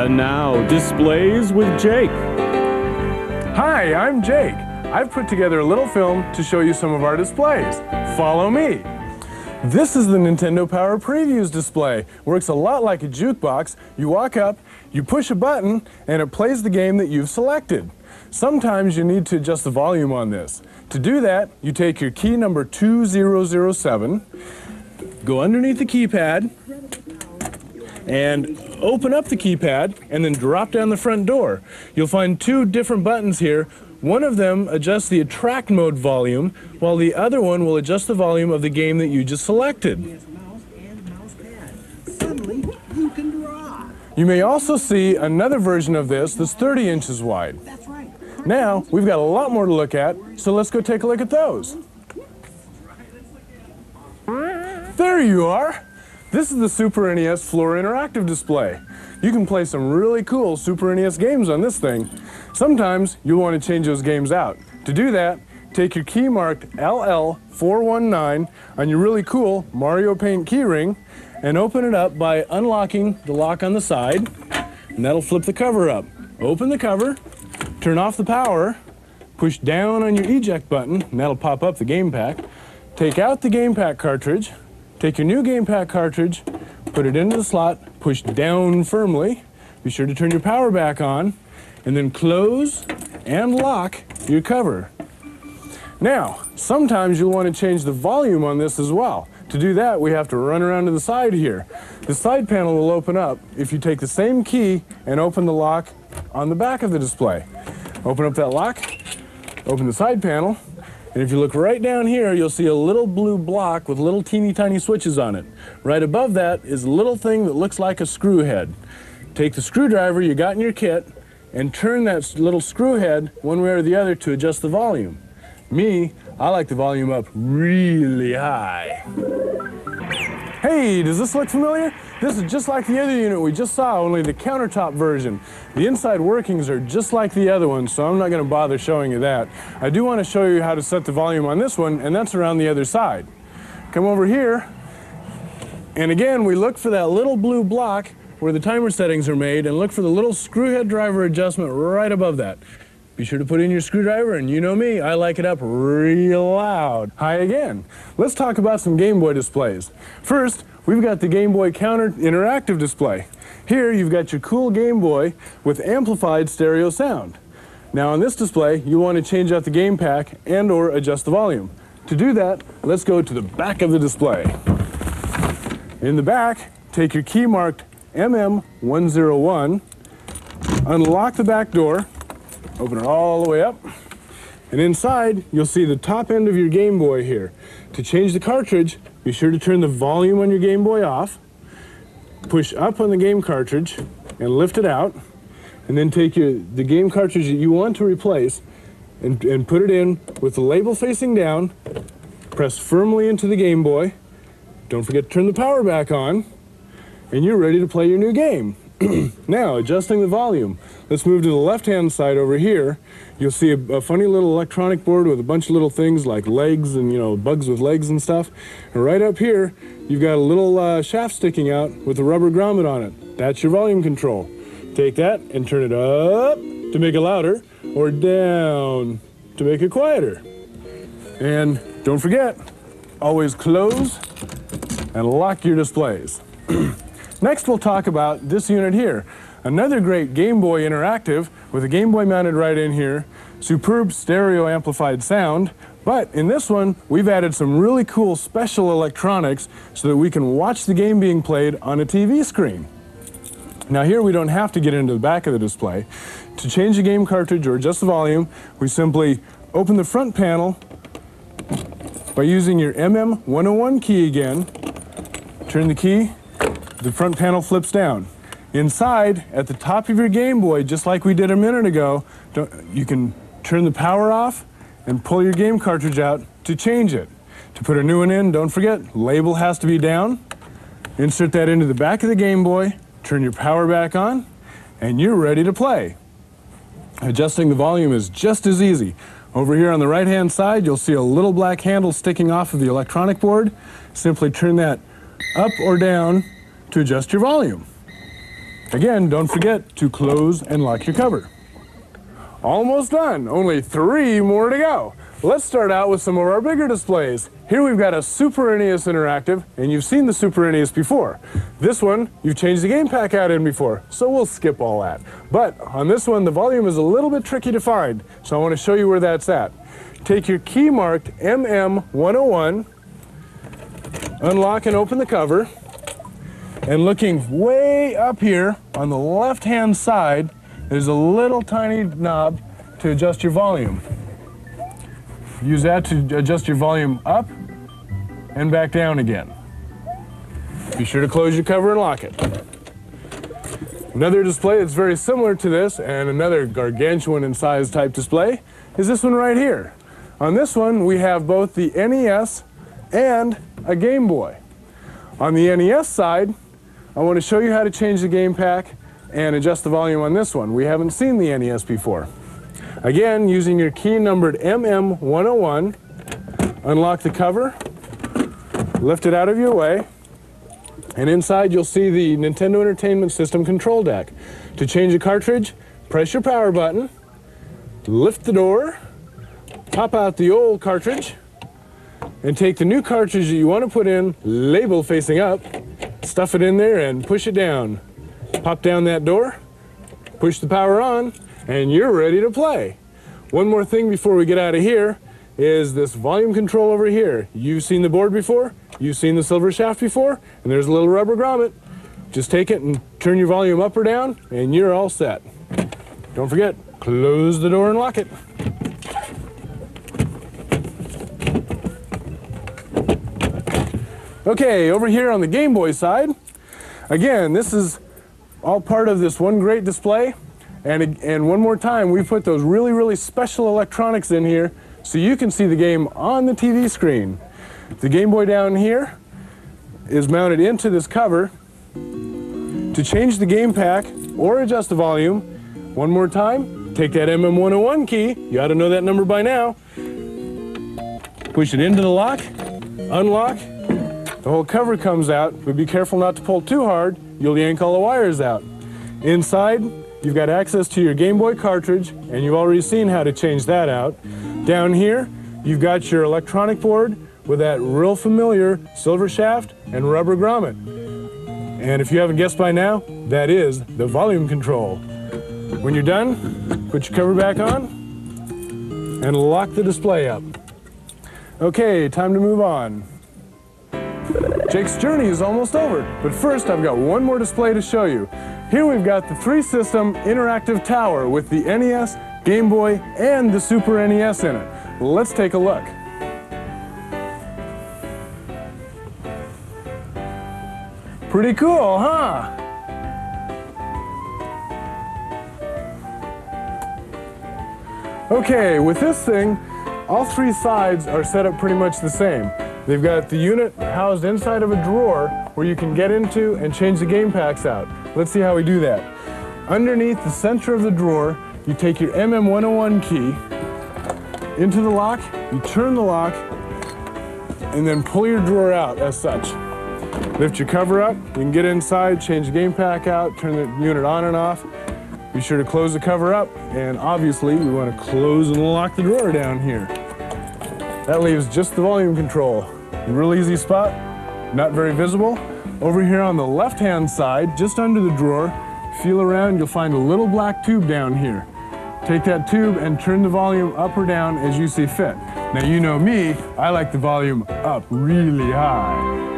And now, displays with Jake. Hi, I'm Jake. I've put together a little film to show you some of our displays. Follow me. This is the Nintendo Power Previews display. Works a lot like a jukebox. You walk up, you push a button, and it plays the game that you've selected. Sometimes you need to adjust the volume on this. To do that, you take your key number 2007, go underneath the keypad, and open up the keypad, and then drop down the front door. You'll find two different buttons here. One of them adjusts the attract mode volume, while the other one will adjust the volume of the game that you just selected. mouse and mouse pad. Suddenly, you can draw. You may also see another version of this that's 30 inches wide. Now, we've got a lot more to look at, so let's go take a look at those. There you are! This is the Super NES Floor Interactive Display. You can play some really cool Super NES games on this thing. Sometimes you'll want to change those games out. To do that, take your key marked LL419 on your really cool Mario Paint keyring and open it up by unlocking the lock on the side, and that'll flip the cover up. Open the cover, turn off the power, push down on your eject button, and that'll pop up the game pack. Take out the game pack cartridge, take your new game pack cartridge, put it into the slot, push down firmly, be sure to turn your power back on, and then close and lock your cover. Now, sometimes you'll want to change the volume on this as well. To do that, we have to run around to the side here. The side panel will open up if you take the same key and open the lock on the back of the display. Open up that lock, open the side panel, and if you look right down here, you'll see a little blue block with little teeny tiny switches on it. Right above that is a little thing that looks like a screw head. Take the screwdriver you got in your kit and turn that little screw head one way or the other to adjust the volume. Me, I like the volume up really high. Hey, does this look familiar? This is just like the other unit we just saw, only the countertop version. The inside workings are just like the other one, so I'm not going to bother showing you that. I do want to show you how to set the volume on this one, and that's around the other side. Come over here, and again, we look for that little blue block where the timer settings are made, and look for the little screw head driver adjustment right above that. Be sure to put in your screwdriver, and you know me, I like it up real loud. Hi again. Let's talk about some Game Boy displays. First, we've got the Game Boy Counter Interactive Display. Here, you've got your cool Game Boy with amplified stereo sound. Now on this display, you want to change out the game pack and or adjust the volume. To do that, let's go to the back of the display. In the back, take your key marked MM101, unlock the back door, Open it all the way up. And inside, you'll see the top end of your Game Boy here. To change the cartridge, be sure to turn the volume on your Game Boy off, push up on the game cartridge, and lift it out. And then take your, the game cartridge that you want to replace and, and put it in with the label facing down. Press firmly into the Game Boy. Don't forget to turn the power back on. And you're ready to play your new game. now, adjusting the volume. Let's move to the left-hand side over here. You'll see a, a, funny little electronic board with a bunch of little things like legs and, you know, bugs with legs and stuff. And right up here, you've got a little uh, shaft sticking out with a rubber grommet on it. That's your volume control. Take that and turn it up to make it louder or down to make it quieter. And don't forget, always close and lock your displays. Next, we'll talk about this unit here. Another great Game Boy Interactive with a Game Boy mounted right in here, superb stereo amplified sound, but in this one, we've added some really cool special electronics so that we can watch the game being played on a TV screen. Now here we don't have to get into the back of the display. To change the game cartridge or adjust the volume, we simply open the front panel by using your MM101 key again, turn the key, the front panel flips down. Inside, at the top of your Game Boy, just like we did a minute ago, you can turn the power off and pull your game cartridge out to change it. To put a new one in, don't forget, label has to be down. Insert that into the back of the Game Boy, turn your power back on, and you're ready to play. Adjusting the volume is just as easy. Over here on the right-hand side, you'll see a little black handle sticking off of the electronic board. Simply turn that up or down to adjust your volume. Again, don't forget to close and lock your cover. Almost done, only three more to go. Let's start out with some of our bigger displays. Here we've got a Super NES Interactive, and you've seen the Super NES before. This one, you've changed the game pack out in before, so we'll skip all that. But on this one, the volume is a little bit tricky to find, so I want to show you where that's at. Take your key marked MM101, unlock and open the cover, and looking way up here on the left-hand side, there's a little tiny knob to adjust your volume. Use that to adjust your volume up and back down again. Be sure to close your cover and lock it. Another display that's very similar to this and another gargantuan in size type display is this one right here. On this one, we have both the NES and a Game Boy. On the NES side, I want to show you how to change the game pack and adjust the volume on this one. We haven't seen the NES before. Again, using your key numbered MM101, unlock the cover, lift it out of your way, and inside you'll see the Nintendo Entertainment System control deck. To change a cartridge, press your power button, lift the door, pop out the old cartridge, and take the new cartridge that you want to put in, label facing up, stuff it in there and push it down. Pop down that door, push the power on, and you're ready to play. One more thing before we get out of here is this volume control over here. You've seen the board before, you've seen the silver shaft before, and there's a little rubber grommet. Just take it and turn your volume up or down, and you're all set. Don't forget, close the door and lock it. Okay, over here on the Game Boy side, again, this is all part of this one great display. And, and one more time, we put those really, really special electronics in here so you can see the game on the TV screen. The Game Boy down here is mounted into this cover. To change the game pack or adjust the volume, one more time, take that MM101 key, you ought to know that number by now, push it into the lock, unlock, the whole cover comes out, but be careful not to pull too hard, you'll yank all the wires out. Inside, you've got access to your Game Boy cartridge, and you've already seen how to change that out. Down here, you've got your electronic board with that real familiar silver shaft and rubber grommet. And if you haven't guessed by now, that is the volume control. When you're done, put your cover back on and lock the display up. Okay, time to move on. Jake's journey is almost over, but first I've got one more display to show you. Here we've got the three-system interactive tower with the NES, Game Boy, and the Super NES in it. Let's take a look. Pretty cool, huh? Okay, with this thing, all three sides are set up pretty much the same. They've got the unit housed inside of a drawer where you can get into and change the game packs out. Let's see how we do that. Underneath the center of the drawer, you take your MM101 key into the lock, you turn the lock, and then pull your drawer out as such. Lift your cover up, you can get inside, change the game pack out, turn the unit on and off. Be sure to close the cover up, and obviously we want to close and lock the drawer down here. That leaves just the volume control. Real easy spot, not very visible. Over here on the left-hand side, just under the drawer, feel around, you'll find a little black tube down here. Take that tube and turn the volume up or down as you see fit. Now you know me, I like the volume up really high.